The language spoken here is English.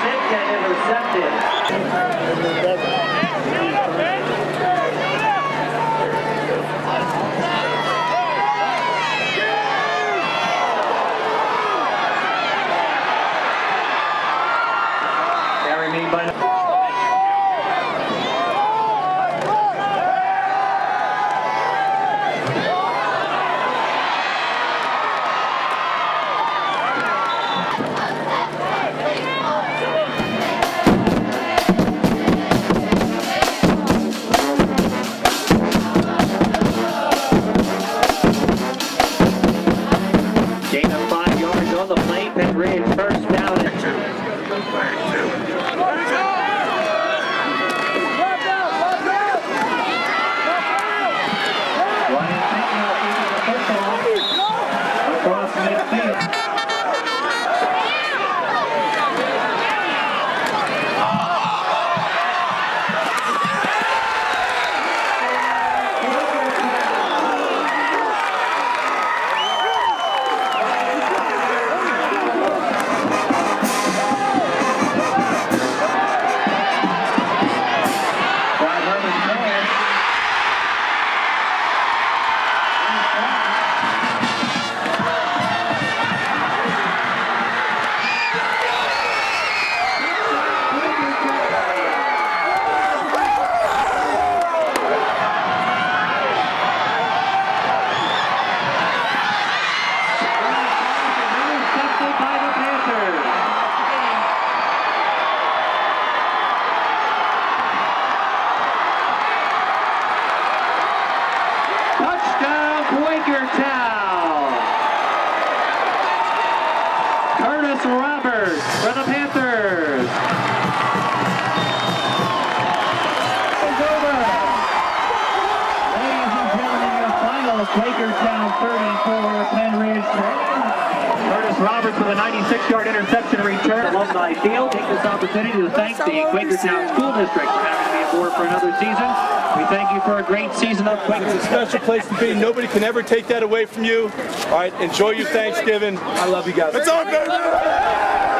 tipped and intercepted. Carry me by... Gain of five yards on the plane, Pennridge first. Wow. For the Panthers. It's over. Ladies and gentlemen, your final Quakertown 34, Pennridge 10. Curtis Roberts with a 96-yard interception return. Alumni Field. Take this opportunity to thank the Quakertown School District for having me aboard for another season. We thank you for a great season of It's a special place to be. Nobody can ever take that away from you. All right, enjoy your Thanksgiving. I love you guys. It's on, baby!